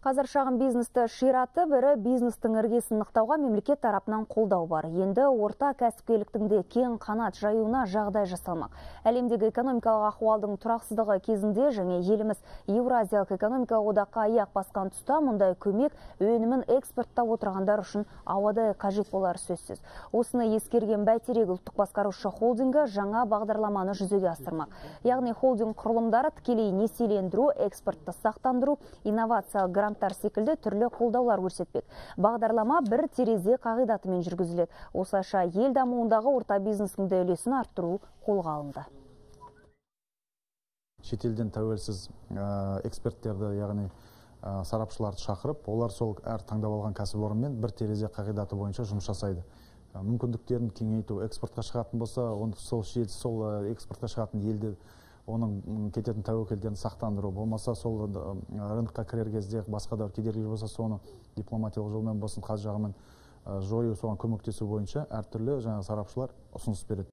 Қазір шағын бизнесті шираты бірі бизнестің іргесін нықтауға мемлекет тарапынан қолдау бар. Енді орта кәсіпкерліктің де кең қанат жаюына жағдай жасалмақ. Әлемдегі экономикалық ахуалдың тұрақсыздығы кезінде және еліміз Еуразиялық экономикалық одаққа аяқ басқан тұста мұндай көмек өнімін экспорттап отырғандар үшін ауадай қажет болар сөзсіз. Осыны ескерген бәйтерек ұлттық басқарушы холдингі жаңа бағдарламаны жүзеге асырмақ. Яғни холдинг құрылымдары тікелей несиелендіру, экспортты сақтандыру, инновациялық гранттар секілді түрлі қолдаулар көрсетпек. Бағдарлама бір терезе қағидатымен жүргізіледі. Осылайша ел дамуындағы орта бизнестің де үлесін арттыру қолға алынды. Шетелден тәуелсіз эксперттерді, яғни сарапшыларды шақырып, олар сол әр таңдап алған кәсіпорынмен бір терезе қағидаты бойынша жұмыс жасайды мүмкіндіктерін кеңейту экспортқа шығатын болса оны сол сол экспортқа шығатын елде оның кететін тәуекелдерін сақтандыру болмаса сол рынокқа кірер кезде басқа да кедергі болса соны дипломатиялық жолмен болсын қаржы жағымен жою соған көмектесу бойынша әртүрлі жаңағы сарапшылар ұсыныс береді.